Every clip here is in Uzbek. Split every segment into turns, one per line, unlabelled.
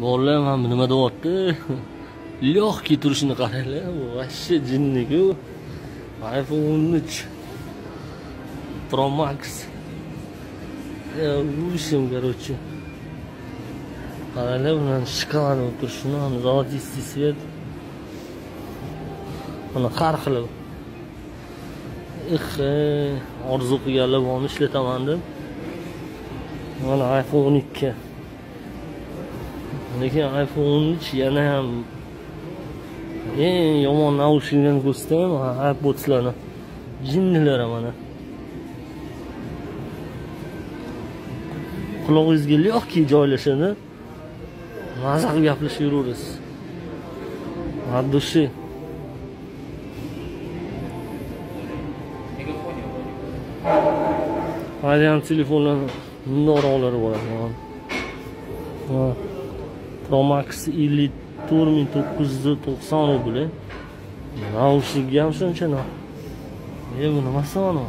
bolalar ham nima deyapti? Легкий turishini qaranglar. Bu вообще jinniku. iphone o'n uch pro max. В общем короче qaranglar buni o'tirishini, turishini золотистый свет buni har xil ih e, orzu qilganlar bormi ishlataman deb. Mana iphone o'n ikki. Lekin iphone o'n yana ham eng yomon naushniklarni ko'rsataymi airpodslarni jinnilar mana qulog'ingizga легкий joylashadi maza qilib gaplashib yuraverasiz от души hali ham telefonlarni bundoqroqlari bor ekan Pro Max ellik to'rt ming to'qqiz yuz to'qson rubl naushnikga ham shuncha e bu nimasi mana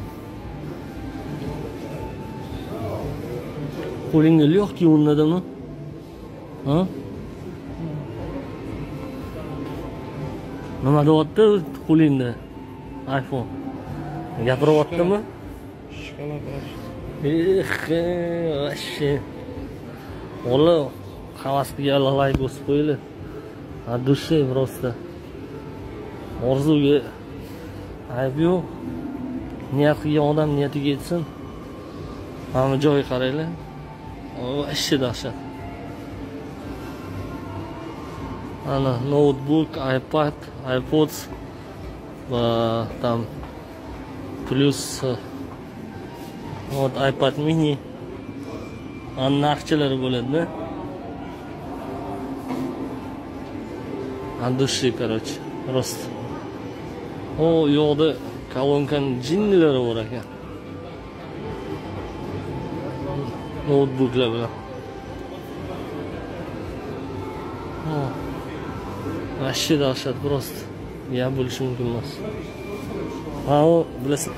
qo'lingga легкий o'rnadimi ha? Nima deyapti qo'lingda? iphone. Gapiryaptimi эх вообще bola havas qilganlar layk bosib qo'yinglar. От души просто orzuga ayb yo'q. Niyat qilgan odam niyatiga yetsin. Mana bu joyga qaranglar. Вообще dahshat. Ana noutbuk ipad ipods va там плюс uh, вот ipad mini. Narxchalari bo'ladida. От души короче просто u yoqda kolonkani jinnilari bor ekan. Noutbuklar bilan. Вообще dahshat просто gap bo'lishi mumkin emas. Ha u bilasan.